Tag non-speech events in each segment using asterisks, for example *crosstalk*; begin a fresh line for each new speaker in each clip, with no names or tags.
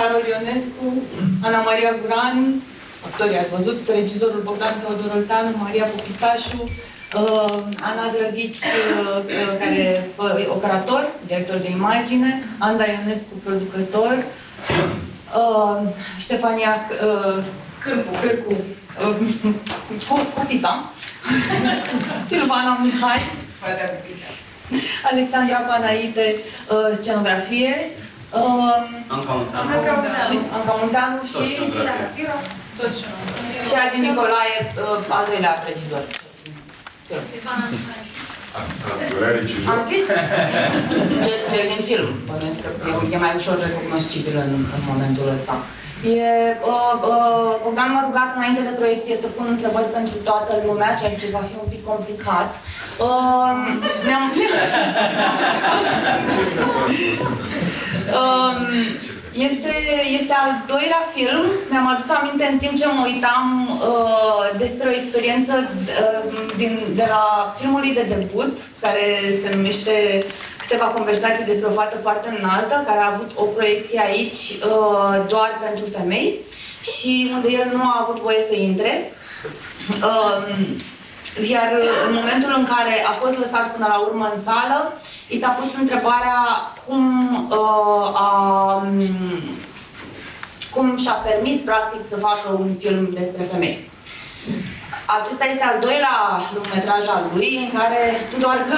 Carol Ionescu, Ana Maria Guran, actorii ați văzut, regizorul Bogdan Teodor Olteanu, Maria Popistașu, uh, Ana Drăghici, uh, uh, care uh, operator, director de imagine, Anda Ionescu, producător, uh, Ștefania uh, Cârcu, Cârcu uh, cu, cu pizza, *laughs* Silvana Mihai, Alexandra Panaite, uh, scenografie, uh,
Anca
și Anca Munteanu și,
Toți
și Adi Nicolae, uh, al doilea regizor. Am zis? Cel, cel din film. Bănuiesc că e, e mai ușor recunoscibil în, în momentul ăsta. E, uh, uh, Bogdan m-a rugat înainte de proiecție să pun întrebări pentru toată lumea, ceea ce va fi un pic complicat. Uh, mi-am... *laughs* Um, este, este al doilea film. Mi-am adus aminte în timp ce mă uitam uh, despre o experiență uh, din, de la filmului de debut, care se numește Câteva conversații despre o fată foarte înaltă, care a avut o proiecție aici uh, doar pentru femei și unde el nu a avut voie să intre. Uh, iar în momentul în care a fost lăsat până la urmă în sală, i s-a pus întrebarea cum, uh, a, cum și-a permis, practic, să facă un film despre femei. Acesta este al doilea lungmetraj al lui, în care nu doar că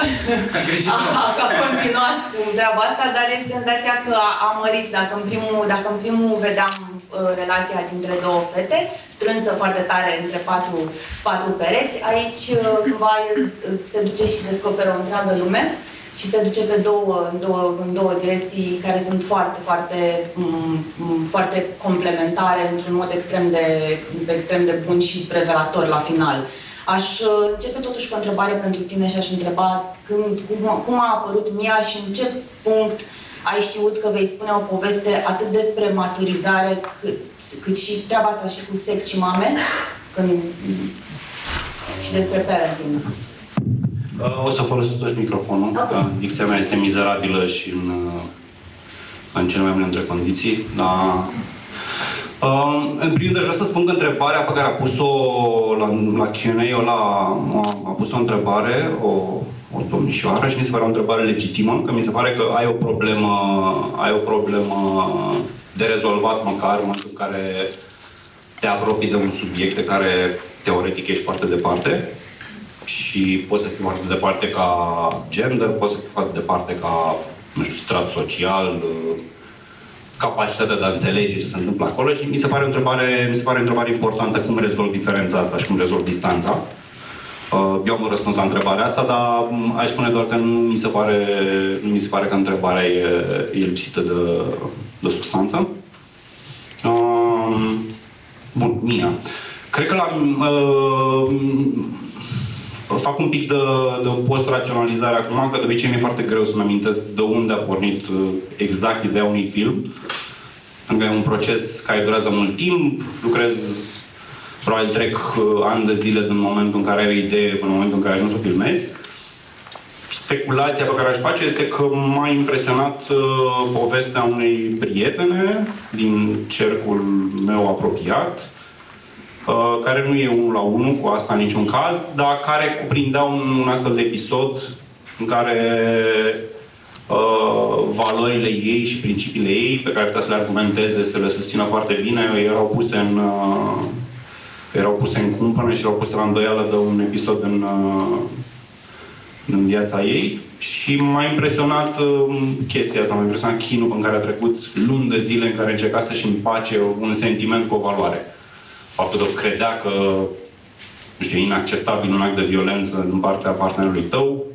*laughs* a, a continuat cu treaba asta, dar e senzația că a, a mărit. Dacă în primul, dacă în primul vedeam uh, relația dintre două fete, strânsă foarte tare între patru, patru pereți, aici uh, cumva el uh, se duce și descoperă o întreagă lume și se duce pe două, în, două, în două direcții care sunt foarte, foarte, m- foarte complementare, într-un mod extrem de, extrem de bun și revelator la final. Aș uh, începe totuși cu o întrebare pentru tine și aș întreba când, cum, cum a apărut Mia și în ce punct ai știut că vei spune o poveste atât despre maturizare, cât, cât și treaba asta și cu sex și mame, când, și despre parenting.
Uh, O să folosesc toți microfonul,
Ok.
că dicția mea este mizerabilă și în, uh, în cele mai multe dintre condiții, dar... Uh, în primul rând, vreau să spun că întrebarea pe care a pus-o la, la Q&A, o la, a, a pus o întrebare, o, o domnișoară, și mi se pare o întrebare legitimă, că mi se pare că ai o problemă, ai o problemă de rezolvat măcar în momentul în care te apropii de un subiect de care teoretic ești foarte departe și poți să fii foarte departe ca gender, poți să fii foarte departe ca, nu știu, strat social, uh, capacitatea de a înțelege ce se întâmplă acolo și mi se pare o întrebare, mi se pare o întrebare importantă cum rezolv diferența asta și cum rezolv distanța. Uh, Eu am un răspuns la întrebarea asta, dar m, aș spune doar că nu mi se pare, nu mi se pare că întrebarea e, e lipsită de, de substanță. Um, bun, Mia. Cred că la, uh, fac un pic de, de post-raționalizare acum, că de obicei mi-e foarte greu să-mi amintesc de unde a pornit uh, exact ideea unui film. Pentru că e un proces care durează mult timp, lucrez, probabil trec uh, ani de zile din momentul în care ai o idee până în momentul în care ajungi să o filmezi. Speculația pe care aș face este că m-a impresionat uh, povestea unei prietene din cercul meu apropiat, uh, care nu e unul la unul cu asta în niciun caz, dar care cuprindea un, un astfel de episod în care uh, valorile ei și principiile ei, pe care putea să le argumenteze, să le susțină foarte bine, erau puse în, uh, erau puse în cumpănă și erau puse la îndoială de un episod în, uh, în viața ei și m-a impresionat uh, chestia asta, m-a impresionat chinul în care a trecut luni de zile în care încerca să-și împace un sentiment cu o valoare. Faptul că credea că nu știu, e inacceptabil un act de violență din partea partenerului tău,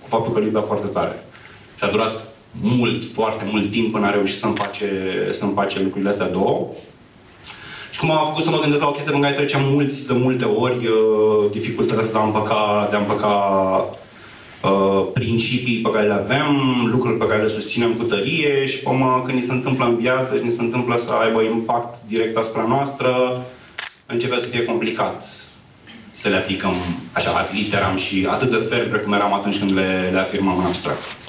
cu faptul că îl iubea foarte tare. Și a durat mult, foarte mult timp până a reușit să împace, să împace lucrurile astea două. Și cum a făcut să mă gândesc la o chestie în care trecem mulți de multe ori, uh, dificultatea asta de a împăca, de a împăca uh, principii pe care le avem, lucruri pe care le susținem cu tărie și pămă, când ni se întâmplă în viață și ni se întâmplă să aibă impact direct asupra noastră, începe să fie complicat să le aplicăm așa ad literam și atât de ferm precum eram atunci când le, le afirmam în abstract.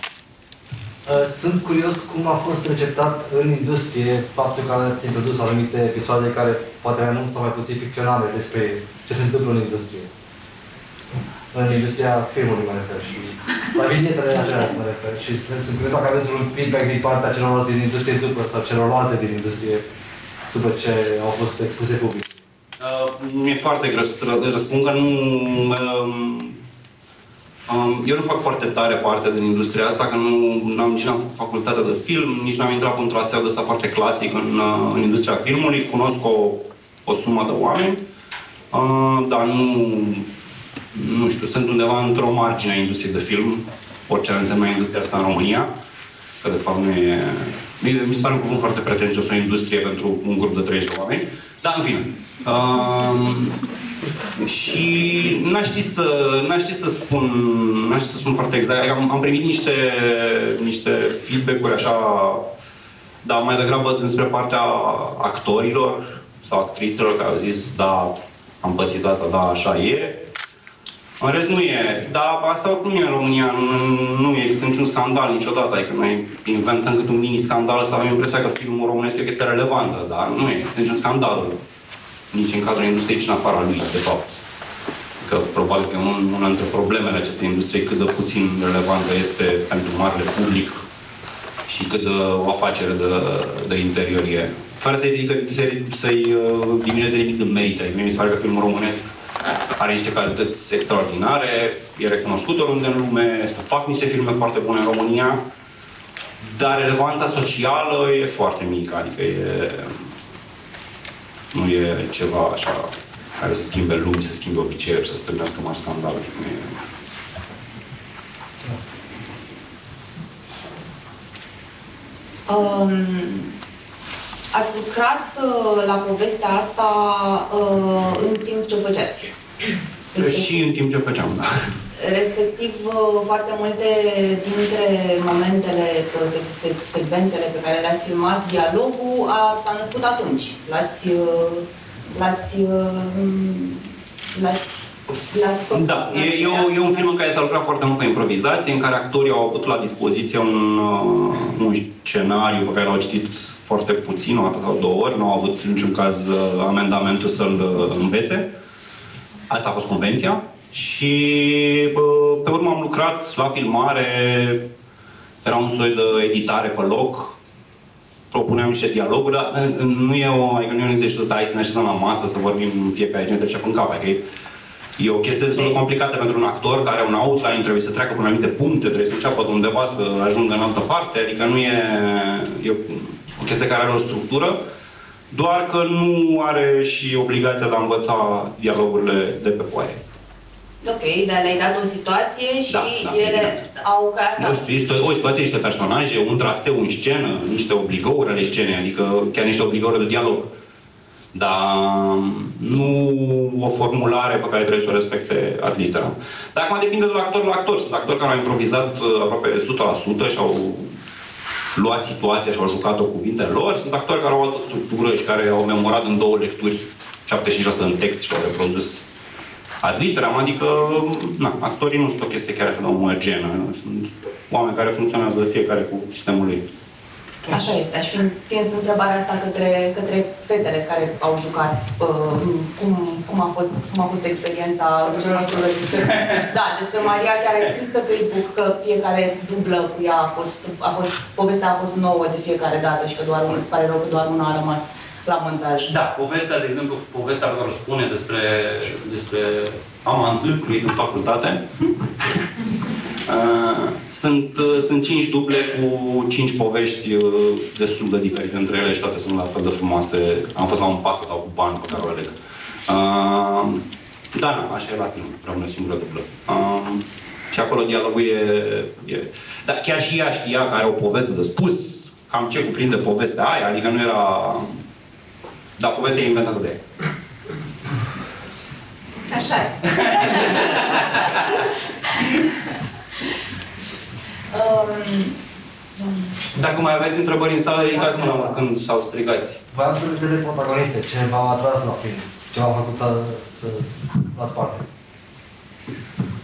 Uh, sunt curios cum a fost receptat în industrie faptul că ați introdus anumite episoade care poate mai mult sau mai puțin ficționale despre ce se întâmplă în industrie. În industria filmului mă refer și la vinetele așa mă refer și sunt curios dacă aveți un feedback din partea celorlalți din industrie după sau celorlalte din industrie după ce au fost expuse public.
Uh, mi-e foarte greu să răspund că nu... Uh, eu nu fac foarte tare parte din industria asta, că nu am, nici n-am făcut facultatea de film, nici n-am intrat pe un traseu de ăsta foarte clasic în, uh, în industria filmului. Cunosc o, o sumă de oameni, uh, dar nu, nu știu, sunt undeva într-o margine a industriei de film, orice ar însemna industria asta în România, că de fapt nu e... Mi se pare un cuvânt foarte pretențios o industrie pentru un grup de 30 de oameni. Dar, în fine. Uh, și n-aș ști să, n-aș ști să spun, n-aș ști să spun foarte exact. Am, am primit niște, niște feedback-uri așa, dar mai degrabă dinspre partea actorilor sau actrițelor care au zis, da, am pățit asta, da, așa e. În rest nu e. Dar asta oricum e în România. Nu, nu există niciun scandal niciodată. Adică noi inventăm cât un mini-scandal să avem impresia că filmul românesc e o chestie relevantă. Dar nu există niciun scandal nici în cadrul industriei, nici în afara lui, de fapt. Că probabil că una dintre problemele acestei industrie cât de puțin relevantă este pentru marele public și cât de o afacere de, de interior e. Fără să-i, să-i, să-i uh, diminueze nimic de merită. Adică mi se pare că filmul românesc are niște calități extraordinare, e recunoscut oriunde în lume, să fac niște filme foarte bune în România, dar relevanța socială e foarte mică, adică e, nu e ceva așa care să schimbe lumi, să schimbe obiceiuri, să stârnească mari scandaluri. Nu e...
Um, ați lucrat uh, la povestea asta uh, în timp ce o făceați?
Și în timp ce o făceam, da.
Respectiv, uh, foarte multe dintre momentele, uh, secvențele pe care le-ați filmat, dialogul s-a născut atunci. L-ați uh, l-ați l-ați
da, e, e, o, e un film în care s-a lucrat foarte mult pe improvizație, în care actorii au avut la dispoziție un, un scenariu pe care l-au citit foarte puțin, o dată sau două ori, nu au avut în niciun caz amendamentul să-l învețe. Asta a fost convenția. Și pe urmă am lucrat la filmare, era un soi de editare pe loc, propuneam niște dialoguri, dar nu e o, adică nu e zici, hai să ne așezăm la masă să vorbim fiecare ce trece în cap, adică e, e o chestie destul de complicată pentru un actor care are un outline, trebuie să treacă până anumite puncte, trebuie să înceapă de undeva să ajungă în altă parte, adică nu e, e o chestie care are o structură, doar că nu are și obligația de a învăța dialogurile de pe foaie.
Ok, dar le-ai dat o situație și
da, da,
ele
evident.
au ca asta...
Este o situație, niște personaje, un traseu în scenă, niște obligouri ale scenei, adică chiar niște obligouri de dialog. Dar nu o formulare pe care trebuie să o respecte ad literam. Dar acum depinde de la actor la actor. Sunt actori care au improvizat uh, aproape 100% și au luat situația și au jucat-o cuvintele lor. Sunt actori care au altă structură și care au memorat în două lecturi 75% în text și au reprodus ad literam, adică na, actorii nu sunt o chestie chiar așa de omogenă. Sunt oameni care funcționează fiecare cu sistemul lui.
Așa este. Aș fi întins întrebarea asta către, către fetele care au jucat. Uh, cum, cum, a fost, cum a fost experiența în ce măsură despre... *laughs* Da, despre Maria care a scris pe Facebook că fiecare dublă cu ea a fost, a fost, povestea a fost nouă de fiecare dată și că doar una, îți pare rău că doar una a rămas la montaj.
Da, povestea, de exemplu, povestea pe care o spune despre, despre amantâlcului din facultate. Uh, *laughs* sunt, uh, sunt cinci duble cu cinci povești uh, destul de diferite între ele și toate sunt la fel de frumoase. Am fost la un pas sau cu bani pe care o aleg. Uh, da, da, așa e la film, rămâne singură dublă. Uh, și acolo dialogul e, e... Dar chiar și ea știa că are o poveste de spus, cam ce cuprinde povestea aia, adică nu era dar povestea e inventată de
Așa e. *laughs*
um, Dacă mai aveți întrebări în sală, ridicați mâna când s-au strigați.
Vreau să vedem protagoniste, ce v-a atras la film, ce v-a făcut să, să luați parte.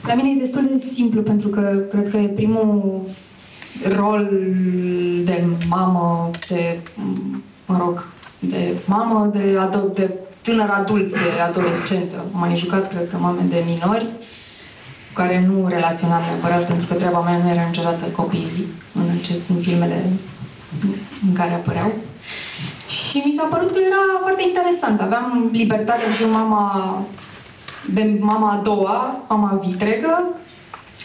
La mine e destul de simplu, pentru că cred că e primul
rol de mamă, de, mă rog, de mamă, de, ado- de tânăr adult, de adolescentă. Am mai jucat, cred că, mame de minori, cu care nu relaționam neapărat, pentru că treaba mea nu era niciodată copii în, acest, în filmele în care apăreau. Și mi s-a părut că era foarte interesant. Aveam libertate să fiu mama de mama a doua, mama vitregă,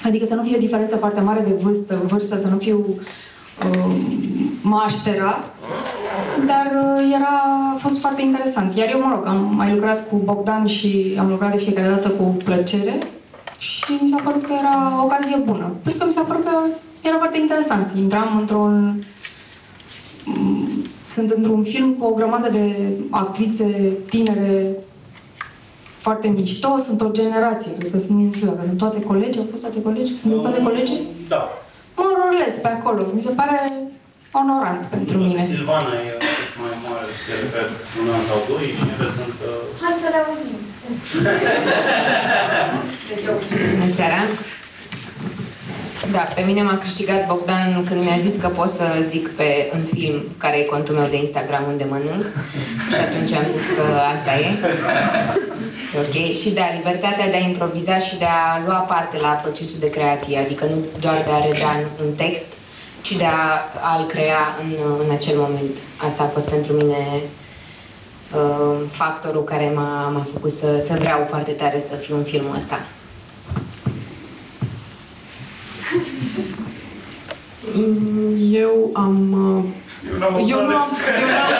adică să nu fie o diferență foarte mare de vârstă, vârstă să nu fiu uh, maștera, dar uh, era, a fost foarte interesant. Iar eu, mă rog, am mai lucrat cu Bogdan și am lucrat de fiecare dată cu plăcere și mi s-a părut că era o ocazie bună. Plus că mi s-a părut că era foarte interesant. Intram într-un... Sunt într-un film cu o grămadă de actrițe tinere foarte mișto, sunt o generație, cred că sunt, nu știu dacă sunt toate colegi, au fost toate colegi, sunteți toate colegi?
Da.
Mă rorles pe acolo, mi se pare onorant pentru mine.
Silvana e mai mare, ele cred, un an sau doi și ele sunt... uh,
Hai să le auzim. *laughs*
Deci, eu
Bună seara! Da, pe mine m-a câștigat Bogdan când mi-a zis că pot să zic pe, în film care e contul meu de Instagram unde mănânc și atunci am zis că asta e. E ok. Și da, libertatea de a improviza și de a lua parte la procesul de creație, adică nu doar de a reda un text, ci de a, a-l crea în, în acel moment. Asta a fost pentru mine uh, factorul care m-a, m-a făcut să, să vreau foarte tare să fiu în filmul ăsta.
Mm, Eu am... uh,
Eu n-am
Eu nu am,
înțeles.
eu n-am,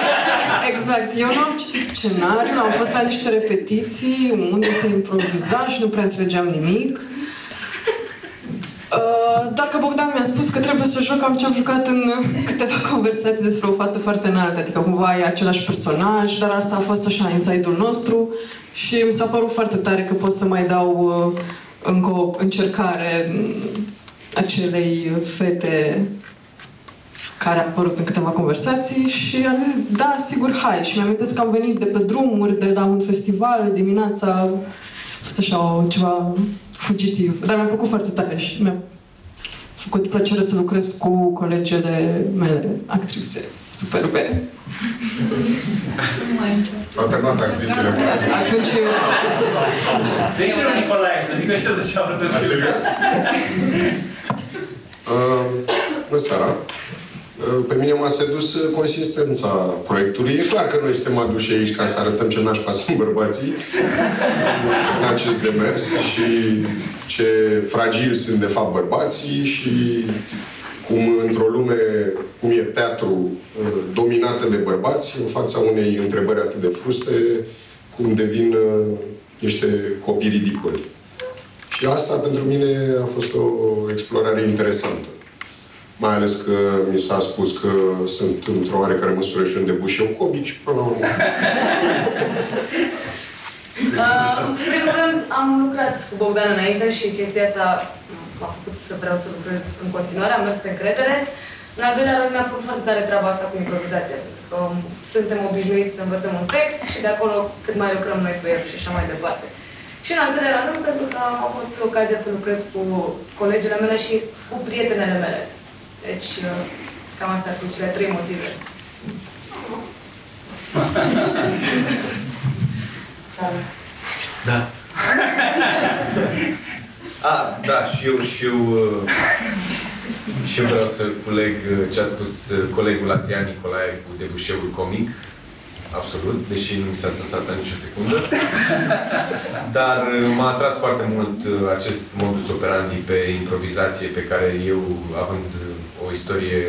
exact, eu nu am citit scenariul, am fost la niște repetiții unde se improviza și nu prea înțelegeam nimic. Uh, Doar că Bogdan mi-a spus că trebuie să joc, am ce am jucat în câteva *laughs* conversații despre o fată foarte înaltă, adică cumva e același personaj, dar asta a fost așa inside-ul nostru și mi s-a părut foarte tare că pot să mai dau uh, încă o încercare mm, acelei fete care a apărut în câteva conversații și am zis, da, sigur, hai. Și mi-am amintesc că am venit de pe drumuri, de la un festival dimineața. A fost așa o, ceva fugitiv. Dar mi-a plăcut foarte tare și mi-a făcut plăcere să lucrez cu colegele mele, actrițe superbe.
Alternat actrițele.
Atunci eu...
Deci și lui Nicolae, să zică și el de ce a vrut
A, serios? *laughs* Uh, Bună seara. Uh, Pe mine m-a sedus uh, consistența proiectului. E clar că noi suntem aduși aici ca să arătăm ce nașpa *laughs* sunt bărbații în acest demers și ce fragili sunt de fapt bărbații și cum într-o lume cum e teatru uh, dominată de bărbați, în fața unei întrebări atât de fruste, cum devin uh, niște copii ridicoli. Și asta pentru mine a fost o explorare interesantă. Mai ales că mi s-a spus că sunt într-o oarecare măsură și un debușeu comic și până la urmă. *laughs*
Uh, în primul rând, am lucrat cu Bogdan înainte și chestia asta m-a făcut să vreau să lucrez în continuare, am mers pe încredere. În al doilea rând, mi-a plăcut foarte tare treaba asta cu improvizația, pentru că um, suntem obișnuiți să învățăm un text și de acolo cât mai lucrăm noi pe el și așa mai departe. Și în al treilea rând, pentru că am avut ocazia să lucrez cu colegele mele și cu prietenele mele. Deci, uh, cam astea ar fi cele trei motive.
Da. A, da, și eu, și eu, uh, și eu vreau să culeg uh, ce a spus uh, colegul Adrian Nicolae cu debușeul comic. Absolut, deși nu mi s-a spus asta nicio secundă. *laughs* Dar uh, m-a atras foarte mult uh, acest modus operandi pe improvizație pe care eu, având uh, o istorie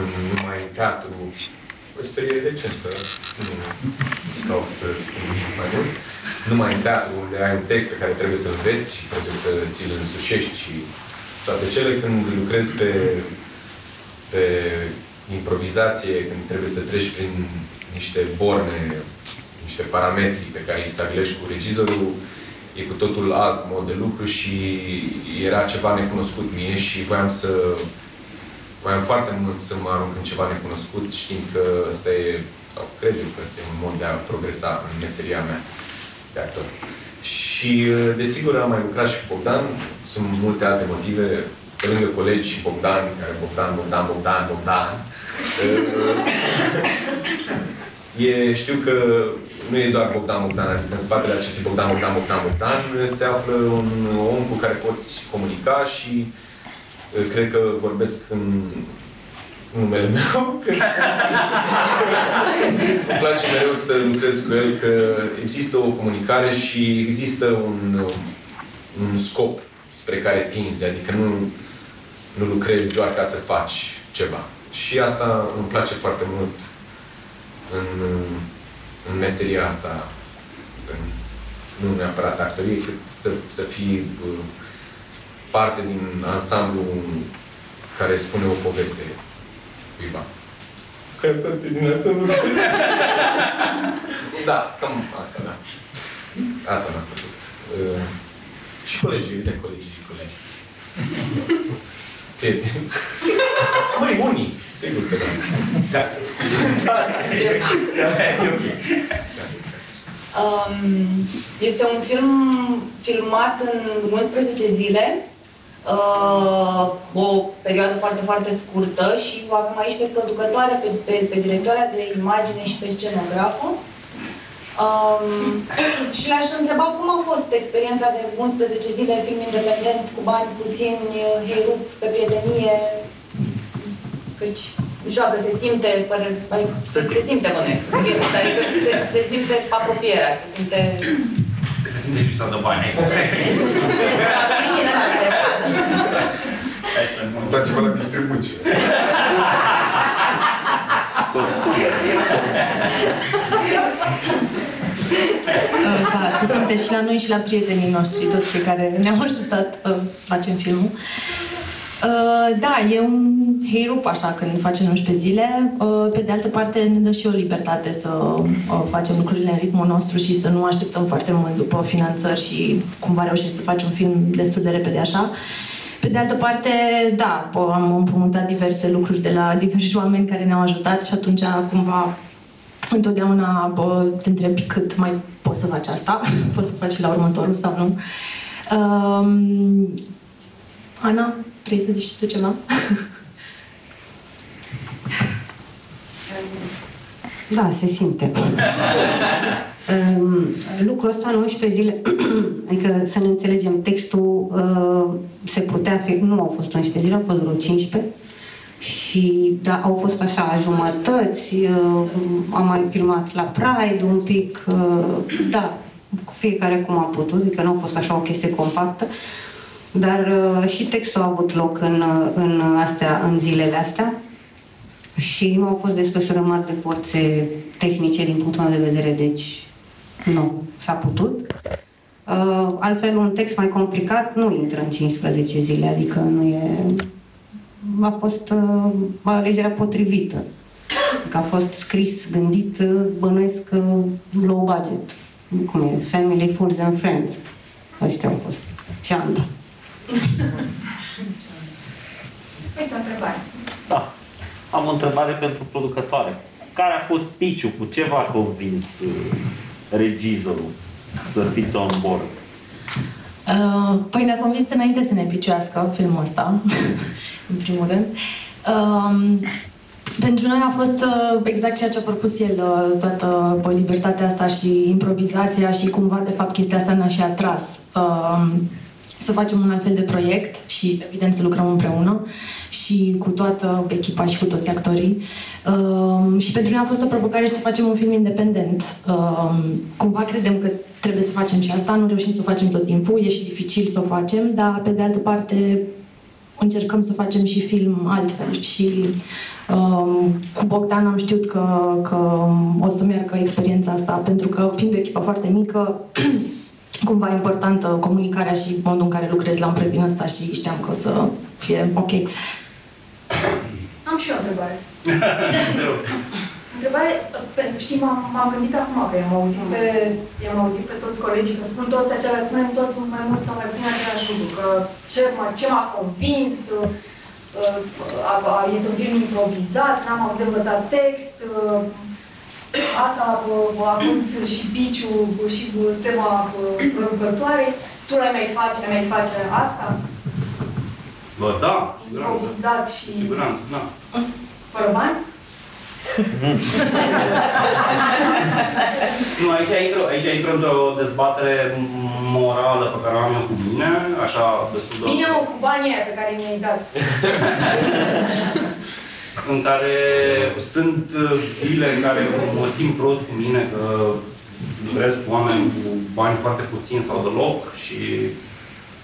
în, numai în teatru, o istorie recentă, nu caut să mai mult, numai în teatru, unde ai un text pe care trebuie să înveți și trebuie să ți-l însușești și toate cele, când lucrezi pe, pe improvizație, când trebuie să treci prin niște borne, niște parametri pe care îi stabilești cu regizorul, e cu totul alt mod de lucru și era ceva necunoscut mie și voiam să voiam foarte mult să mă arunc în ceva necunoscut, știind că ăsta e, sau cred eu că ăsta e un mod de a progresa în meseria mea de actor. Și, desigur, am mai lucrat și cu Bogdan. Sunt multe alte motive. pe lângă colegi și Bogdan, care Bogdan, Bogdan, Bogdan, Bogdan, e, știu că nu e doar Bogdan Bogdan, adică în spatele acestui Bogdan, Bogdan, Bogdan, Bogdan, se află un om cu care poți comunica și cred că vorbesc în numele meu. *laughs* Îmi place mereu să lucrez cu el, că există o comunicare și există un, un scop spre care tinzi, adică nu, nu lucrezi doar ca să faci ceva. Și asta îmi place foarte mult în, în meseria asta, în, nu neapărat actorie, cât să, să fii uh, parte din ansamblu care spune o poveste cuiva. Care toate din asta nu Da, cam asta, da. Asta m-a făcut. Uh, și colegii, uite colegii și colegi. *laughs* Prieteni. Măi, unii, sigur că da. Da. Da,
e ok. Um, este un film filmat în 11 zile, uh, o perioadă foarte, foarte scurtă și o avem aici pe producătoare, pe, pe, pe directoarea de imagine și pe scenografă. Um, și le-aș întreba cum a fost experiența de 11 zile film independent cu bani puțini, herup pe prietenie, căci joacă, se simte, pare, se, se simte bănesc, adică se, se simte apropierea, se simte...
Se simte și *laughs* să dă bani.
Uitați-vă la distribuție.
da, se simte și la noi și la prietenii noștri, toți cei care ne-au ajutat uh, să facem filmul. Uh, da, e un heirup așa când facem 11 zile. Uh, pe de altă parte ne dă și o libertate să uh, facem lucrurile în ritmul nostru și să nu așteptăm foarte mult după finanțări și cumva reușești să faci un film destul de repede așa. Pe de altă parte, da, am împrumutat diverse lucruri de la diversi oameni care ne-au ajutat și atunci cumva întotdeauna bă, te întrebi cât mai poți să faci asta, *laughs* poți să faci la următorul sau nu. Um, Ana, vrei să zici tu ceva?
Da, se simte. um, lucrul ăsta în 11 zile, *clears throat* adică să ne înțelegem, textul uh, se putea fi, nu au fost 11 zile, au fost vreo 15 și da, au fost așa jumătăți, uh, am mai filmat la Pride un pic, uh, da, cu fiecare cum a putut, adică nu a fost așa o chestie compactă, dar uh, și textul a avut loc în, în, astea, în zilele astea și nu au fost desfășurări mari de forțe tehnice din punctul meu de vedere, deci nu s-a putut. Uh, altfel, un text mai complicat nu intră în 15 zile, adică nu e a fost uh, alegerea potrivită. Că a fost scris, gândit, uh, bănuiesc uh, low budget. Cum e? Family, Fools and Friends. Ăștia au fost. Și Anda. *laughs*
Uite o întrebare.
Da. Am o întrebare pentru producătoare. Care a fost piciu? Cu ce v-a convins uh, regizorul să fiți on board?
Uh, păi ne-a convins înainte să ne picioască filmul ăsta, *laughs* în primul rând. Uh, pentru noi a fost uh, exact ceea ce a propus el, uh, toată uh, libertatea asta și improvizația și cumva, de fapt, chestia asta ne-a și atras. Uh, să facem un alt fel de proiect și, evident, să lucrăm împreună și cu toată echipa și cu toți actorii. Uh, și pentru noi a fost o provocare și să facem un film independent. Uh, cumva credem că trebuie să facem și asta, nu reușim să o facem tot timpul, e și dificil să o facem, dar pe de altă parte încercăm să facem și film altfel și um, cu Bogdan am știut că, că o să meargă experiența asta, pentru că fiind o echipă foarte mică, *clears throat* cumva importantă comunicarea și modul în care lucrezi la un proiect din asta și știam că o să fie ok.
Am și eu o întrebare. *laughs* întrebare, știi, m-am, gândit acum că i-am auzit pe, i-am auzit pe toți colegii că spun toți același, spunem toți mai mult sau mai puțin același lucru, că ce, m-a, ce m-a convins, uh, uh, este un film improvizat, n-am avut de învățat text, uh, asta a fost și biciu și tema producătoarei, tu ai mai face, ai mai face asta?
Bă, da, siguranță.
improvizat și
Siguranță, da.
fără bani? *laughs*
Nu, aici intră, aici intră într-o dezbatere morală pe care o am eu cu mine, așa destul de...
Bine mă, cu banii aia pe care mi-ai dat. *laughs*
în care sunt uh, zile în care mă simt prost cu mine că lucrez cu oameni cu bani foarte puțini sau deloc și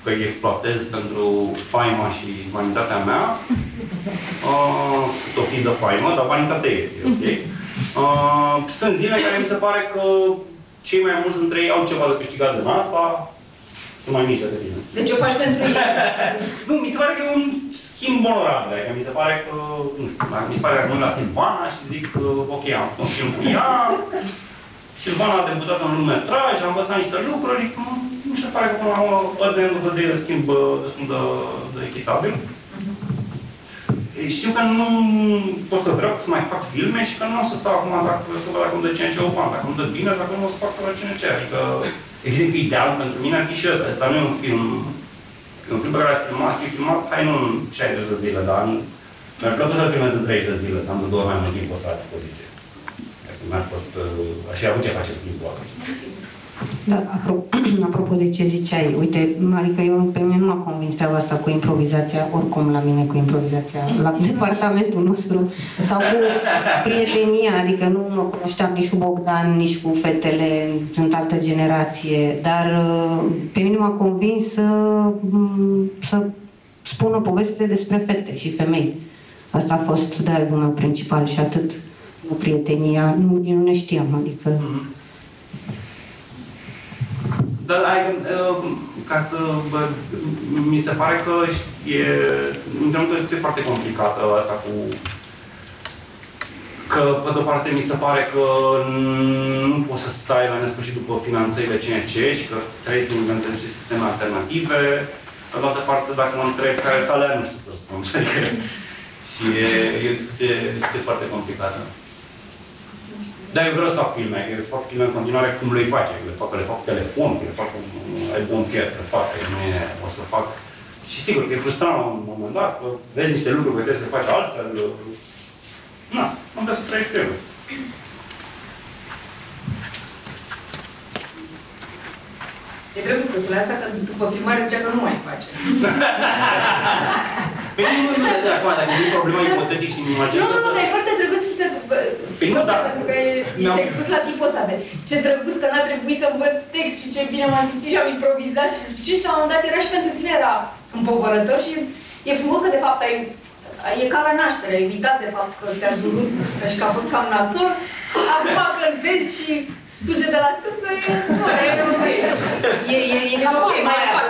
că îi exploatez pentru faima și vanitatea mea. Uh, o fi de faimă, dar vanitatea e, e ok. Uh, sunt zile în care mi se pare că cei mai mulți dintre ei au ceva de câștigat din asta, sunt mai mici decât tine.
Deci o faci pentru ei. *laughs*
nu, mi se pare că e un schimb onorabil. Adică mi se pare că, nu știu, mi se pare că mă la Silvana și zic că, ok, am făcut un film cu ea, Silvana a debutat în lungmetraj, a învățat niște lucruri, mi se pare că până la urmă, at the end of the day, îl schimb uh, destul de, de echitabil. Știu că nu pot să vreau să mai fac filme și că nu o să stau acum dacă să văd dacă îmi dă ce ce bani, dacă îmi dă bine, dacă nu o să fac fără cine ce. Adică, evident că ideal pentru mine ar fi și ăsta. Asta nu e un film, e un film pe care l-aș filma, fi filmat, hai nu în 60 de zile, dar mi-ar plăcut să-l filmez în 30 de zile, să am de două ori mai mult timp ăsta la dispoziție. Mi-ar fost, uh, aș fi avut ce face timpul ăla.
Da, apropo, *clears throat* apropo de ce ziceai, uite, adică eu pe mine nu m-a convins treaba asta cu improvizația, oricum la mine cu improvizația, la *laughs* departamentul nostru, sau cu prietenia, adică nu mă cunoșteam nici cu Bogdan, nici cu fetele, sunt altă generație, dar uh, pe mine m-a convins să, mm, să spun o poveste despre fete și femei. Asta a fost drive-ul meu principal și atât. Nu prietenia, nu, nu ne știam, adică... Mm-hmm.
Dar hai, uh, ca să... Bă, mi se pare că e... Într-un e foarte complicată asta cu... Că, pe de-o parte, mi se pare că nu poți să stai la nesfârșit după finanțările CNC și că trebuie să inventezi niște sisteme alternative. Pe de altă parte, dacă mă întreb care salariu, nu știu să spun. *laughs* și e, e, e, e foarte complicată. Dar eu vreau să fac filme, eu să fac filme în continuare cum le face, le fac, le fac telefon, le fac un album chiar, le fac, că nu e, o să fac. Și sigur că e frustrant la un moment dat, că vezi niște lucruri pe care trebuie să le faci altfel. Na, am vrea să trăiești trebuie.
E drăguț că spune asta, că după filmare zicea că nu mai face. *laughs*
Păi nu, nu, nu, de acum, dacă e problema ipotetic și mi
Nu, nu, nu, dar e foarte drăguț și că...
Păi nu, dar...
Pentru că ești expus la tipul ăsta de ce drăguț că n-a trebuit să învăț text și ce bine m-am simțit și am improvizat și nu știu ce și la un moment dat era și pentru tine era împovărător și e frumos că de fapt ai E ca la naștere, ai evitat de fapt că te-a durut și că a fost cam nasol. Acum când vezi și suge de la țâță, e, nu, e, e, e, e, e cam ok, mai fac.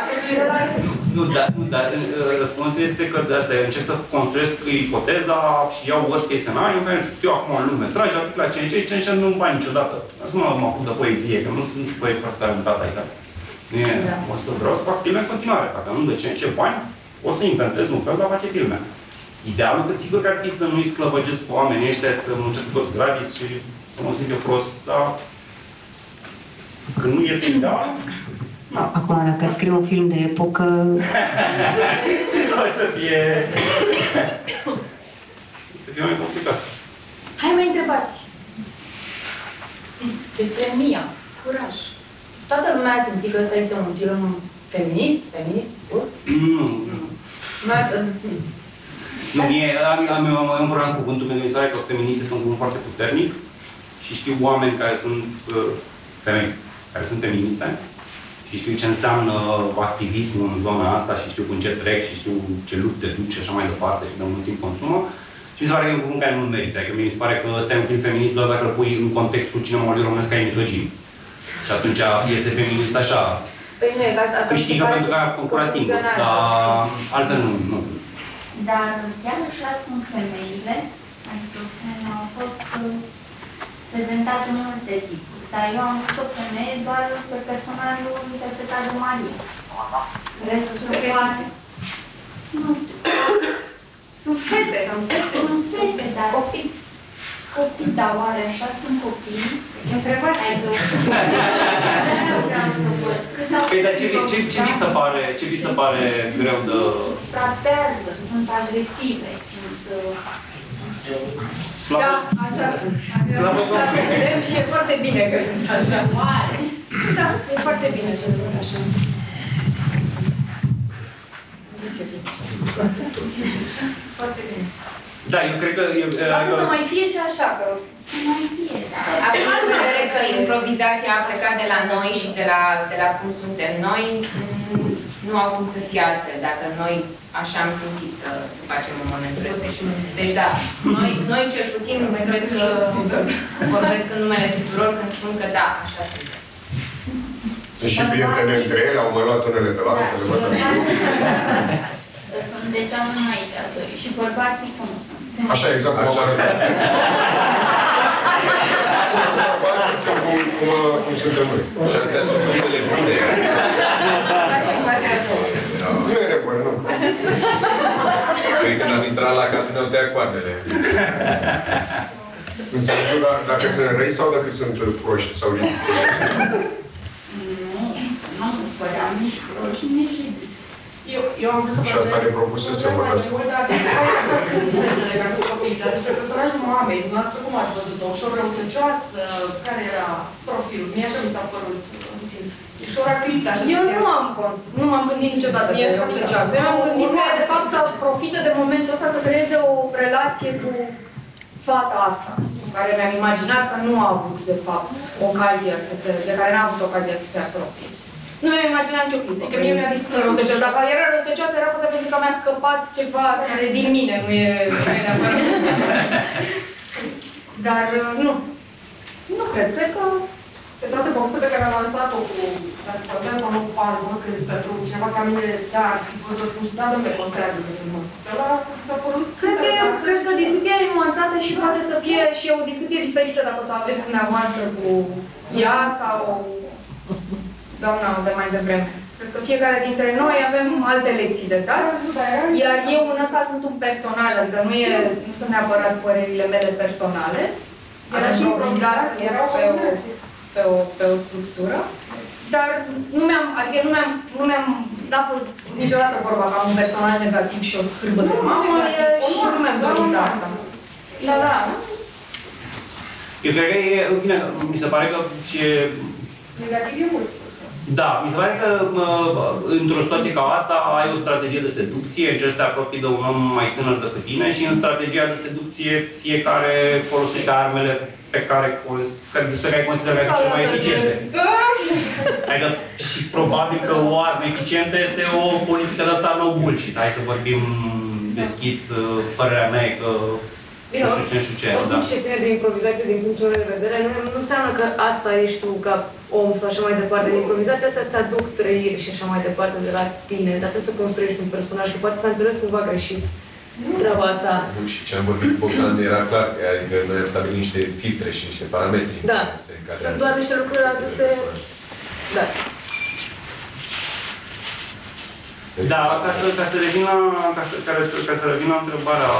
Nu, dar, nu, dar răspunsul este că de asta încerc să construiesc ipoteza și iau worst case scenario, care știu acum un lung metraj, aplic la CNC și CNC nu-mi bani niciodată. Să mă, mă apuc de poezie, că nu sunt poet foarte talentat aici. E, da. O să vreau să fac filme în continuare. Dacă nu de CNC bani, o să inventez un fel de a face filme. Idealul că sigur că ar fi să nu-i sclăvăgesc pe oamenii ăștia, să muncesc toți gratis și să mă simt eu prost, dar când nu iese ideal,
Acum, dacă scriu un film de epocă... *laughs*
o să fie... o să fie mai complicat.
Hai mai întrebați. Despre Mia. Curaj. Toată lumea a simțit că ăsta este un film feminist? Feminist? Pur?
Nu. Nu, mie, am, am, am, am un program cuvântul pentru mi se pare că feminist este un cuvânt foarte puternic și știu oameni care sunt uh, femei, care sunt feministe și știu ce înseamnă activismul în zona asta și știu cum ce trec și știu ce lupte duc și așa mai departe și de mult timp consumă. Și mi se pare că e un cuvânt care nu merită. Adică mi se pare că ăsta e un film feminist doar dacă îl pui în contextul cinemaului românesc care e misogin. Și atunci iese feminist așa.
Păi nu e că asta...
Câștigă pentru că a concurat singur, dar altfel nu. nu.
Dar chiar așa sunt femeile, pentru că au fost uh, prezentate multe tipuri. Dar eu am văzut o femeie doar pe personajul interpretat de Maria. Restul sunt fete. Nu
Sunt fete.
Sunt fete. Sunt fete, dar...
Copii.
Copii, dar oare așa sunt copii?
E întrebare.
Păi, dar ce, ce, ce, vi se pare, ce vi se pare greu de,
fratează, sunt agresive, sunt... uh,
Da, așa sunt.
Slavă
Așa suntem și e foarte bine că sunt așa.
Oare?
Da, e foarte bine că sunt așa. Zis eu bine. Foarte bine.
Da, eu cred că... e-
Lasă
adică-
să mai fie și așa, că...
Mai fie, da.
Având în vedere că improvizația a plecat de la noi și de la, de la cum suntem noi, m, nu au cum să fie altfel, dacă noi așa am simțit să, să facem în momentul respectiv. Deci da, noi, noi cel puțin cred că vorbesc în numele tuturor când spun că da, așa suntem.
Și prietene între ele au mai luat unele pe la altele. văd așa.
Sunt deci amândoi aici doi și bărbații cum sunt?
Așa, exact cum
Așa.
am Bărbații sunt cum, cum, cum suntem noi.
Și astea sunt cuvintele bune. *laughs*
Nu e nevoie, nu.
Cred că când am intrat la cabină, au tăiat coarnele.
În sensul, da- dacă sunt răi sau dacă sunt proști sau ridicoli.
Nu, nu păream nici proști, nici ridicoli.
Eu, eu am vrut să
Și asta ne propusese să vorbească.
Dar așa sunt fetele care sunt copii, dar despre personajul Moamei, dumneavoastră cum ați văzut-o? Ușor răutăcioasă? Care era profilul? Mie așa mi s-a părut, în schimb. Ușor acrită, așa. Eu nu am construit, nu m-am gândit niciodată
Mie
că e
așa mi s-a
răutăcioasă. Eu am gândit că, de fapt, profită de momentul ăsta să creeze o relație cu fata asta, cu care mi-am imaginat că nu a avut, de fapt, ocazia să se, de care n-a avut ocazia să se apropie. Nu mi-am imaginat nicio clipă. Adică mie mi-a zis că răutăcioasă. Dacă era răutăcioasă, era poate pentru că mi-a scăpat ceva care din mine, nu e, nu e neapărat. *laughs* Dar nu. Nu cred. Cred că
Pe toate boxele pe care am lansat-o cu, dacă contează sau nu cu palmă, când pentru cineva ca mine, da, ar fi fost răspuns, da, domnule, contează că sunt măsă. Pe ăla s-a părut
Cred că, e,
interesant.
cred că discuția e nuanțată și poate să fie și o discuție diferită dacă o să o aveți dumneavoastră cu ea sau doamna de mai devreme. Cred că fiecare dintre noi avem alte lecții de dat, iar eu în ăsta sunt un personaj, adică nu, e, nu sunt neapărat părerile mele personale.
Era și
improvizat
improvizație, era o
pe o,
combinație.
pe o, pe o structură. Dar nu mi-am, adică nu mi-am, nu mi-am, n-a fost niciodată vorba că am un personaj negativ și o scârbă de mamă, e, și nu mi-am dorit asta. Da, da.
Eu cred că e, în fine, mi se pare că ce
Negativ e mult.
Da, mi se pare că mă, într-o situație ca asta ai o strategie de seducție, încerci să te apropii de un om mai tânăr decât tine și în strategia de seducție fiecare folosește armele pe care, cons- care, despre care consideră că sunt cele mai eficiente. Adică și probabil că o armă eficientă este o politică de asta no bullshit. Hai să vorbim deschis, uh, părerea mea e că
Bine,
nu știu ce, nu știu ce, da.
Oricum ce ține de improvizație din punctul meu de vedere, nu, nu înseamnă că asta ești tu ca om sau așa mai departe. În improvizația asta se aduc trăiri și așa mai departe de la tine, dar trebuie să construiești un personaj, că poate s-a înțeles cumva greșit treaba asta.
Și ce am vorbit cu Bogdan era clar, adică noi am stabilit niște filtre și niște parametri.
Da.
care se încadrează
Sunt doar niște lucruri aduse... Da.
Da, ca să, ca să revină, ca să, ca să, ca să revină la întrebarea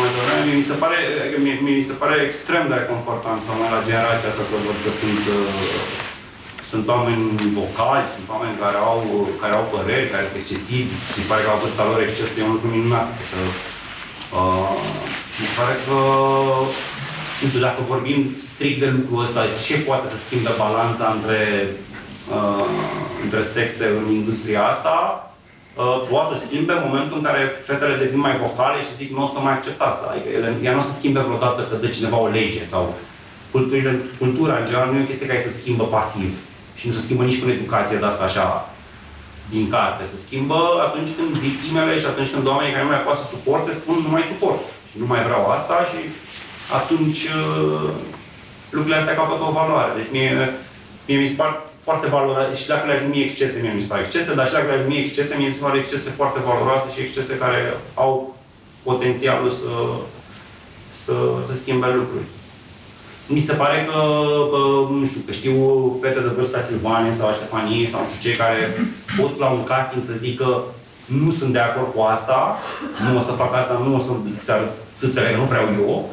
mai devreme, mie mi se pare, mie, mie mi se pare extrem de reconfortant sau mai la generația asta să văd că sunt, uh, sunt oameni vocali, sunt oameni care au, care au păreri, care sunt excesivi, mi se pare că la vârsta lor excesul e un lucru minunat. Să, uh, mi se pare că, nu știu, dacă vorbim strict de lucrul ăsta, ce poate să schimbe balanța între, uh, între sexe în industria asta, uh, poate să schimbe în momentul în care fetele devin mai vocale și zic nu o să mai accept asta. Adică ele, ea nu o să schimbe vreodată că dă cineva o lege sau culturile, cultura în general nu e o chestie care se schimbă pasiv și nu se schimbă nici prin educație de asta așa din carte. Se schimbă atunci când victimele și atunci când oamenii care nu mai poate să suporte spun nu mai suport și nu mai vreau asta și atunci uh, lucrurile astea capătă o valoare. Deci mie, mie mi se par foarte valoroase și dacă le-aș numi excese, mie mi se pare excese, dar și dacă le-aș numi excese, mie mi se pare excese foarte valoroase și excese care au potențialul să, să, să schimbe lucruri. Mi se pare că, că, nu știu, că știu fete de vârsta Silvane sau a Ștefaniei sau nu știu cei care pot la un casting să zică nu sunt de acord cu asta, nu o să fac asta, nu o să țâțele, nu vreau eu.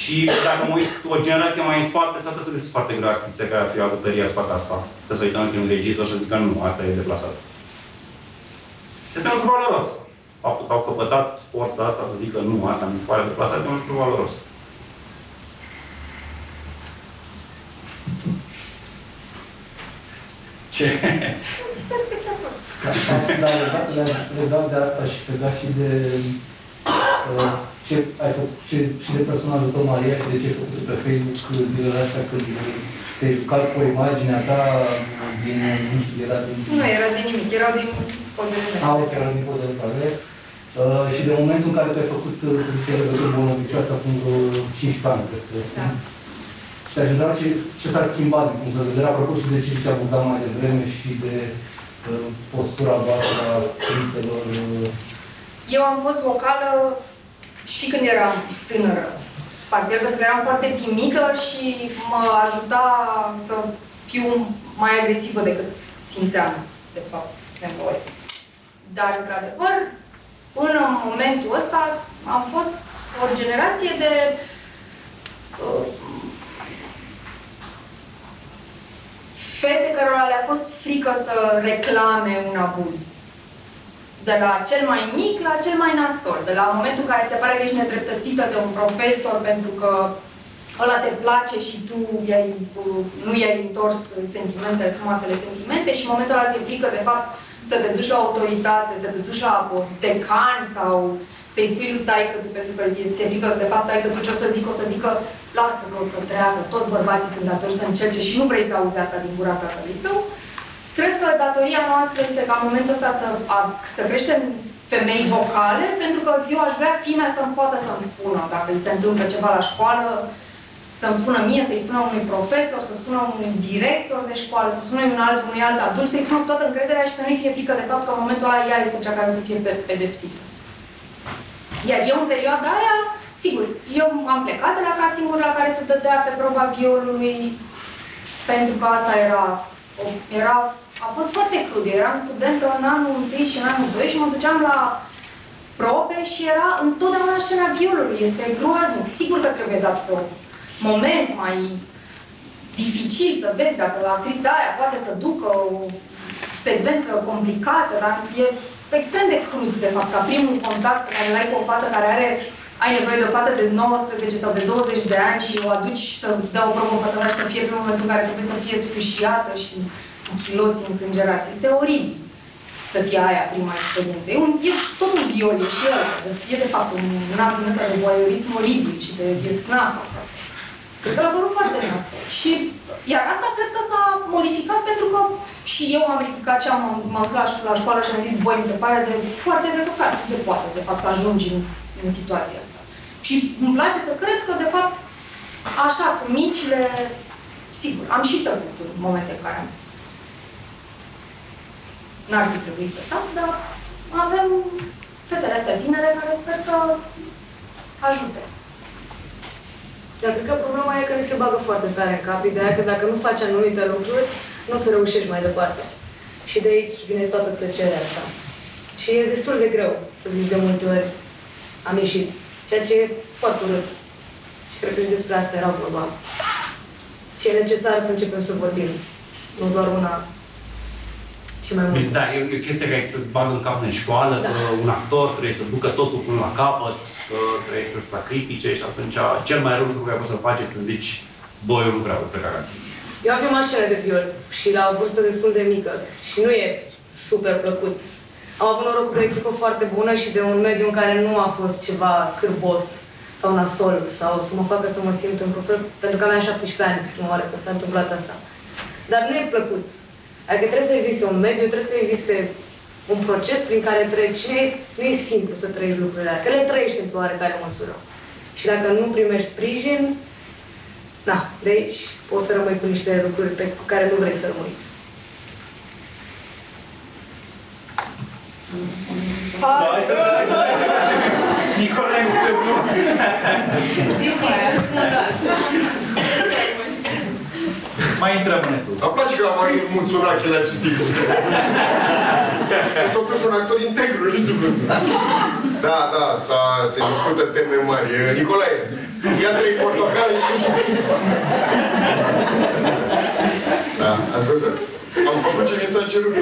Și dacă mă uit o generație mai în spate, s-ar putea să găsesc foarte greu actrițe care ar fi avut tăria să facă asta. Să se uită în un regizor și să zică nu, asta e deplasat. Este un lucru valoros. faptul că au căpătat porta asta să zică nu, asta mi se pare deplasat, e un lucru valoros. Ce?
Da, legat, legat de asta și legat și de uh, ce ai făcut, ce, și de personajul tău, Maria, și de ce ai făcut pe Facebook zilele astea când te-ai jucat cu imaginea ta din, nu știu, era din...
Nu era din nimic, erau din pozele mele.
Ah, ok, era din pozele tale. Uh, și de momentul în care tu ai făcut, să zicem, legătură bolnăvicioasă acum vreo 15 ani, cred că. Da. Și te-aș întreba ce, ce s-a schimbat din punct de vedere, apropo și de ce zicea Bogdan mai devreme și de uh, postura voastră a prințelor. Uh.
Eu am fost vocală și când eram tânără, parțial pentru că eram foarte timidă și mă ajuta să fiu mai agresivă decât simțeam, de fapt, nevoie. Dar, într-adevăr, până în momentul ăsta am fost o generație de uh, fete cărora le-a fost frică să reclame un abuz. De la cel mai mic la cel mai nasol. De la momentul în care ți apare că ești nedreptățită de un profesor pentru că ăla te place și tu i-ai, nu i-ai întors sentimentele, frumoasele sentimente și în momentul ăla ți-e frică, de fapt, să te duci la autoritate, să te duci la decan sau să-i spui lui taică tu, pentru că ți-e frică, de fapt, taică tu ce o să zic, o să zică, lasă că o să treacă, toți bărbații sunt datori să încerce și nu vrei să auzi asta din gura tatălui tău. Cred că datoria noastră este ca în momentul ăsta să, a, să creștem femei vocale, pentru că eu aș vrea fimea să-mi poată să-mi spună dacă îi se întâmplă ceva la școală, să-mi spună mie, să-i spună unui profesor, să spună unui director de școală, să spună un alt, unui alt adult, să-i spună toată încrederea și să nu-i fie frică de fapt că în momentul ăla ea este cea care o să fie pedepsită. Iar eu în perioada aia, sigur, eu am plecat de la casting la care se dădea pe proba violului, pentru că asta era, era a fost foarte crud. Eu eram studentă în anul 1 și în anul 2 și mă duceam la probe și era întotdeauna scena violului. Este groaznic. Sigur că trebuie dat pe moment mai dificil să vezi dacă actrița aia poate să ducă o secvență complicată, dar e extrem de crud, de fapt, ca primul contact pe care îl ai cu o fată care are ai nevoie de o fată de 19 sau de 20 de ani și o aduci să dea o probă în fața și să fie primul moment în care trebuie să fie sfâșiată și cu chiloții însângerați. Este oribil să fie aia prima experiență. E, un, e tot un viol, e și el. E de fapt un act din ăsta de voyeurism oribil și de, de snafă. Cred că l-a părut foarte nasol. Și iar asta cred că s-a modificat pentru că și eu am ridicat și am, m-am dus la, la școală și am zis, băi, mi se pare de foarte de păcat. Nu se poate, de fapt, să ajungi în, în situația asta. Și îmi place să cred că, de fapt, așa, cu micile, sigur, am și tăcut în momente în care n-ar fi trebuit să tac, dar avem fetele astea tinere care sper să ajute.
Dar cred că problema e că ni se bagă foarte tare în cap ideea că dacă nu faci anumite lucruri, nu o să reușești mai departe. Și de aici vine toată plăcerea asta. Și e destul de greu să zic de multe ori am ieșit. Ceea ce e foarte urât. Și cred că și despre asta era vorba. Ce e necesar să începem să vorbim. Nu doar una și mai mult.
Da, e, e o chestie care se bagă în cap în școală, da. că un actor trebuie să ducă totul până la capăt, că trebuie să sacrifice și atunci cel mai rău lucru care poți să faci este să zici, bă, eu nu vreau plecarea asta.
Eu am filmat scene de viol și la o vârstă destul de mică și nu e super plăcut. Am avut norocul de o echipă foarte bună și de un mediu în care nu a fost ceva scârbos sau nasol sau să mă facă să mă simt în fel, pentru că aveam 17 ani prima oară când s-a întâmplat asta. Dar nu e plăcut. Adică trebuie să existe un mediu, trebuie să existe un proces prin care treci. Și nu e, nu e simplu să trăiești lucrurile alea, că le trăiești într-o oarecare măsură. Și dacă nu primești sprijin, na, de aici poți să rămâi cu niște lucruri pe care nu vrei să rămâi.
Hai să Nicolae, mi spune bun. Mai intră netul.
Îmi place că am ajuns mulțurachele acestei Sunt totuși un actor integru, nu știu cum să... Da, da, se discută teme mari. Nicolae, ia trei portocale și... Da, ați văzut? Am făcut ce mi s-a cerut.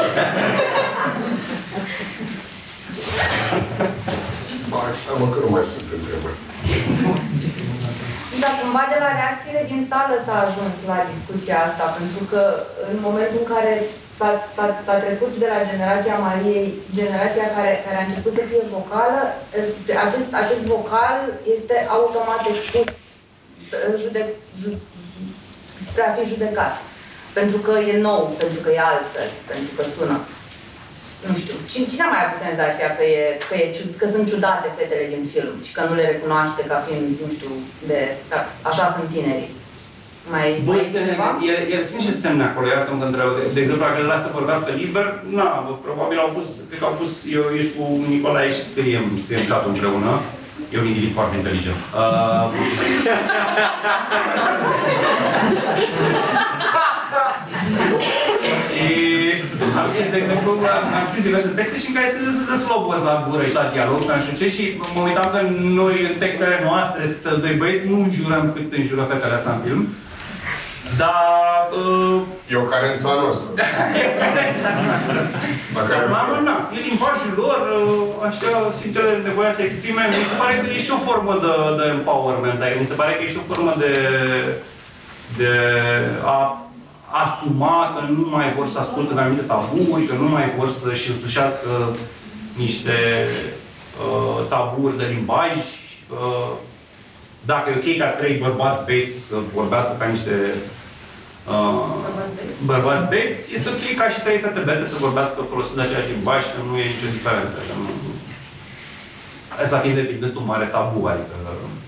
Seamă că nu mai sunt întrebări.
Dar cumva de la reacțiile din sală s-a ajuns la discuția asta, pentru că în momentul în care s-a, s-a, s-a trecut de la generația Mariei, generația care, care a început să fie vocală, acest, acest vocal este automat expus judec, ju, spre a fi judecat. Pentru că e nou, pentru că e altfel, pentru că sună nu știu, cine a mai avut senzația că, e, că, e, că sunt ciudate fetele din film și că nu le recunoaște ca fiind, nu știu, de, ca, așa sunt tinerii? Mai,
Băi,
mai cineva?
El, el sunt niște semne acolo, iată mă întreb. De, de exemplu, dacă le lasă să vorbească liber, na, probabil au pus, cred că au pus, eu ești cu Nicolae și scriem, scriem chatul împreună. E un individ foarte inteligent. Uh... și *laughs* am scris, de exemplu, am scris diverse texte și în care se dă slobos la gură și la dialog, nu știu ce, și mă uitam că noi, în textele noastre, scrise de doi băieți, nu înjurăm cât înjură fetele astea în film. Dar... Uh...
E o carență a noastră. *laughs*
e o carență a noastră. Dar, mamă, na, e limbajul lor, uh, așa, simt ele nevoia să exprime. Mi se pare că e și o formă de, de empowerment, adică mi se pare că e și o formă de, de a asuma că nu mai vor să asculte de anumite taburi, că nu mai vor să-și însușească niște uh, taburi de limbaj. Uh, dacă e ok ca trei bărbați beți să vorbească ca niște uh, bărbați beți, este ok ca și trei fete bete să vorbească folosind același limbaj, că nu e nicio diferență. Că nu... Asta fiind evident un mare tabu, adică E, ai, e,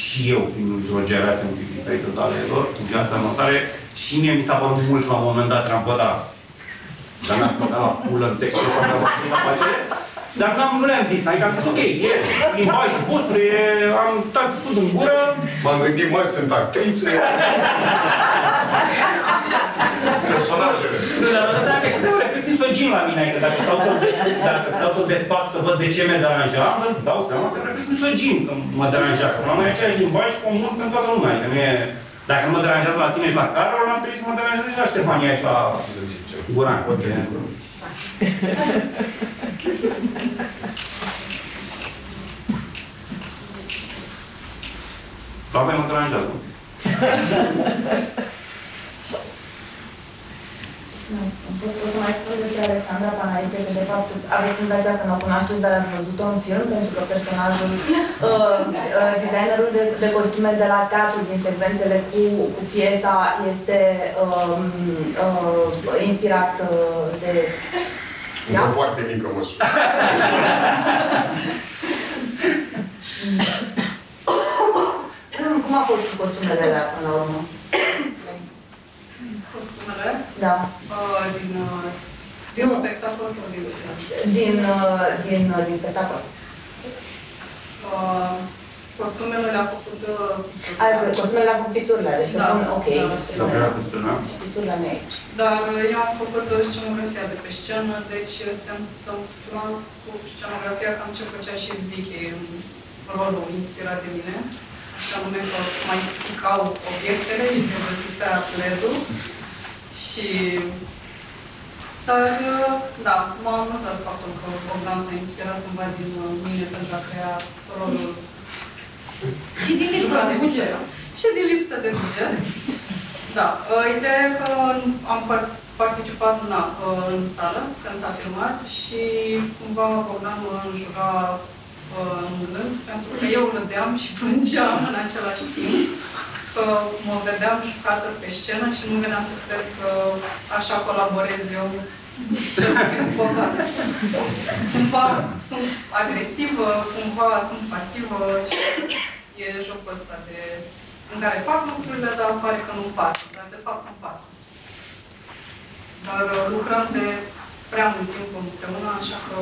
și eu, fiind într-o generație un pic diferită de ale lor, cu viața notare, și mie mi s-a părut mult la un moment dat, am bă, da, dar n-a stat la pulă în textul ăsta, la face, dar n-am, nu le-am zis, adică am zis, ok, e limbajul vostru, e, am dat cu în gură.
M-am gândit, mă, sunt actrițe. *laughs* Personajele.
Nu, dar vă seama că și se reflex misogin la mine, adică dacă stau să dacă stau să desfac să văd de ce mi-a deranjat, îmi dau seama că reflex misogin că mă deranja. Că am mai același limbaj comun pentru toată lumea, adică nu e... Dacă nu mă deranjează la tine și la Carol, am trebuit să mă deranjeze și la Ștefania și la Guran. La voi mă deranjează.
O să mai spun despre Alexandra Panaite, că de fapt aveți senzația că nu o cunoașteți, dar ați văzut-o în film, pentru că personajul, *laughs* uh, uh, designerul de, de costume de la teatru, din secvențele cu, cu piesa, este uh, uh, inspirat uh, de...
Da? foarte mică măsură. *laughs*
Cum a fost cu costumele alea până la urmă?
Costumele?
Da.
Uh, din, uh, din
Nu.
spectacol sau din
Din, uh, din, uh, din spectacol.
Uh, costumele le-a făcut uh,
Ai, costumele le-a făcut pițurile, deci
Da,
se pun, ok.
da.
La primea costumă.
Pițurile nu e aici.
Dar uh, eu am făcut uh, scenografia de pe scenă, deci uh, se întâmpla cu scenografia cam ce făcea și Vicky în rolul inspirat de mine. Și anume că mai picau obiectele și se răsipea pledul. Și... Dar, uh, da, m-a amuzat faptul că Bogdan s-a inspirat cumva din uh, mine pentru a crea rolul
Și din lipsă
jucat
de
de
buget.
Michela. Și din lipsă de buget. Da. uh, Ideea e că am par- participat na, uh, în sală când s-a filmat și cumva Bogdan mă înjura uh, în gând, pentru că eu râdeam și plângeam în același timp, că mă vedeam jucată pe scenă și nu venea să cred că așa colaborez eu, cel puțin cu Bogdan. Cumva sunt agresivă, cumva sunt pasivă și e jocul ăsta de în care fac lucrurile, dar pare că nu-mi pasă, dar de fapt îmi pasă. Dar uh, lucrăm de prea mult timp împreună, așa că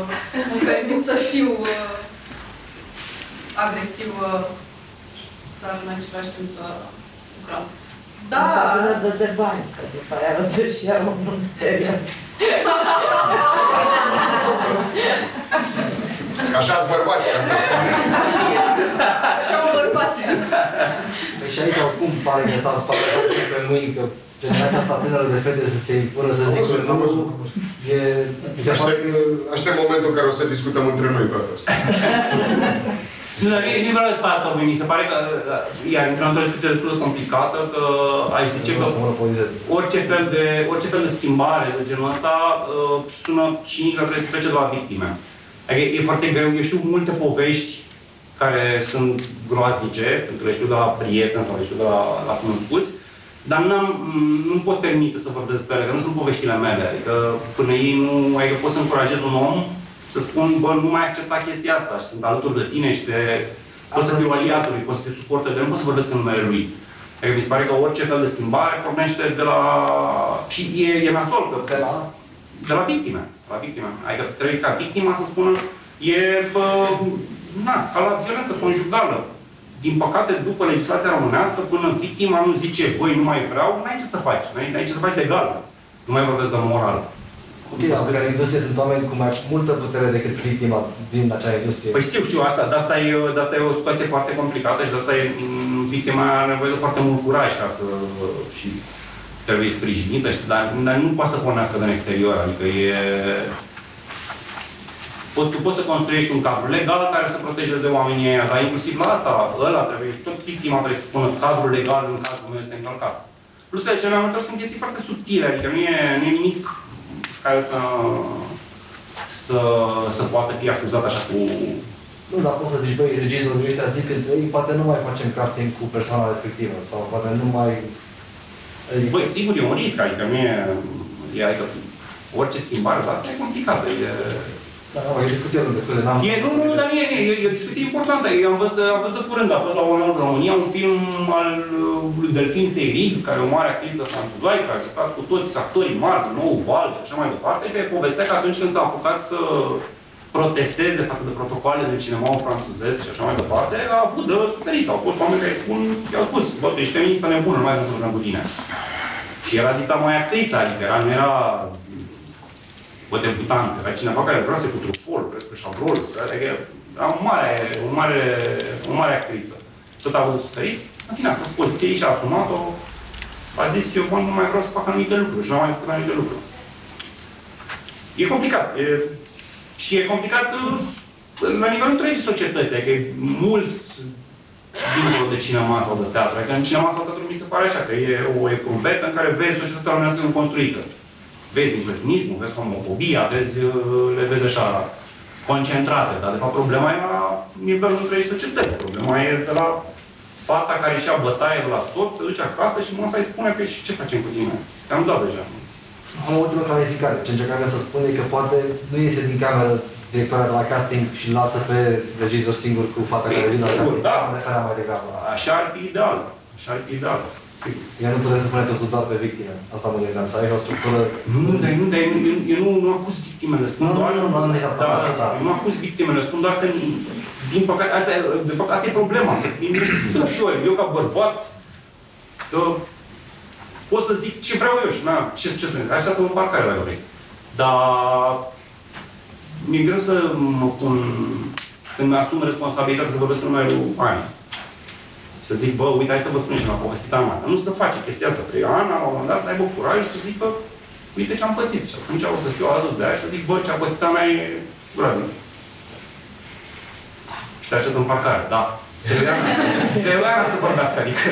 îmi permit să fiu uh, agresivă, dar în același timp să lucrăm. Da!
Asta dă de bani, că după aia o să-și ia un serios.
Că așa-s bărbații, asta *laughs* spune.
Așa un bărbat.
că și aici oricum pare că s-au spart pe mâini, că generația asta tânără de fete să se impună, să zic că nu, e...
Aștept, aștept momentul în care o să discutăm între noi toate astea. *laughs*
Nu, dar nu vreau să pară pe mi se pare că ea intră într-o discuție destul de complicată, că aș zice că orice fel de, orice fel de schimbare de genul ăsta uh, sună cinic că trebuie să plece de la victime. Adică e foarte greu, eu știu multe povești care sunt groaznice, pentru că le știu de la prieteni sau le știu de la, la cunoscuți, dar n-am, nu pot permite să vorbesc despre ele, că nu sunt poveștile mele. Adică până ei nu, adică pot să încurajez un om să spun, bă, nu mai accepta chestia asta și sunt alături de tine și te... Pot să fiu aliatul lui, pot să fiu suportă de nu pot să vorbesc în numele lui. Adică mi se pare că orice fel de schimbare pornește de la... Și e, e nasol, că de la, de la victime. De la victime. Adică trebuie ca victima să spună, e, bă, na, ca la violență conjugală. Din păcate, după legislația românească, până victima nu zice, băi, nu mai vreau, n-ai ce să faci, n-ai ce să faci legal. Nu mai vorbesc de moral.
Ok, dar în industrie sunt oameni cu mai multă putere decât victima din acea industrie.
Păi știu, știu asta, de asta e, de asta e o situație foarte complicată și de asta e m, victima are nevoie de foarte mult curaj ca să și trebuie sprijinită, știi, dar, dar nu poate să pornească din exterior, adică e... Poți, tu poți să construiești un cadru legal care să protejeze oamenii ăia, dar inclusiv la asta, ăla trebuie, tot victima trebuie să spună cadrul legal în cazul meu este încălcat. Plus că cele mai multe ori sunt chestii foarte subtile, adică nu e, nu e nimic care să, să, să poată fi acuzat așa cu...
Nu, dar poți să zici, băi, regizorii ăștia zic între ei, poate nu mai facem casting cu persoana respectivă, sau poate nu mai...
Adică... Băi, sigur, e un risc, adică nu e... e adică orice schimbare de asta e complicată. E...
Da, da, e discuție lungă, scuze, n-am
E, nu, nu, nu, dar nu e, e, e o discuție importantă. Eu am văzut, am văzut de curând, a fost la One în România un film al lui Delfin Seyrig, care e o mare actriță franțuzoică, a jucat cu toți actorii mari, din nou, Val și așa mai departe, care povestea că atunci când s-a apucat să protesteze față de protocoalele de cinema franțuzesc și așa mai departe, a avut de suferit. Au fost oameni care spun, i-au spus, bă, tu ești feministă nebună, nu mai vrem să vorbim cu tine. Și era dita mai actrița, adică era, nu era o debutantă, era cineva care vrea să cu trufol, vrea să șabrol, adică era o mare, o mare, o mare actriță. Tot a avut de suferit, în fine, a fost poziție și a asumat-o, a zis, eu bă, nu mai vreau să fac anumite lucruri și nu mai făcut anumite lucruri. E complicat. E, și e complicat uh, la nivelul întregii societăți, adică e mult dincolo de cinema sau de teatru. Adică în cinema sau teatru mi se pare așa, că e o ecuvetă în care vezi societatea românească construită vezi misoginismul, vezi homofobia, vezi, uh, le vezi așa concentrate, dar de fapt problema e la nivelul întregii societăți. Problema e de la fata care și-a bătaie de la soț, se duce acasă și mă îi spune că și ce facem cu tine? Te-am dat deja.
Am o ultimă clarificare. Ce încercam să spun e că poate nu iese din cameră directoarea de la casting și lasă pe regizor singur cu fata care vine la
Sigur, da.
mai degrabă.
Așa ar fi ideal. Așa ar fi ideal.
Ea nu putem să punem totul doar pe victime. Asta mă gândeam, să ai o structură...
Nu, dar nu, dar eu, eu, eu nu, nu acuz victimele, spun
Nu,
doar...
nu, nu, nu, nu,
da,
da.
eu nu acuz victimele, spun doar că, din păcate, asta, e- de fapt, asta e problema. E nu ușor. Eu, ca bărbat, că pot să zic ce vreau eu și na, ce, ce spune, așteaptă un parcare la vrei. Dar mi-e greu să mă pun, să-mi asum responsabilitatea să vorbesc în numele lui Ani. Să zic, bă, uite, hai să vă spun ce mi-a povestit Ana. Nu se face chestia asta. Trebuie Ana, la un moment dat, să aibă curaj să zică, uite ce am pățit. Și atunci o să fiu alături de aia și să zic, bă, ce a pățit Ana e groaznic. Și te aștept în parcare, da. *laughs* Trebuia, trebuia Ana să vorbească, adică...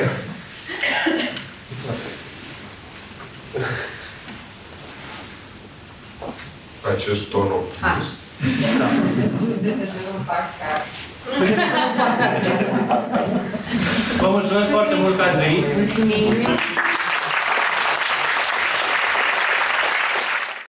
Acest ton optimist. *laughs*
Vă mulțumesc foarte mult că ați venit.
Mulțumim.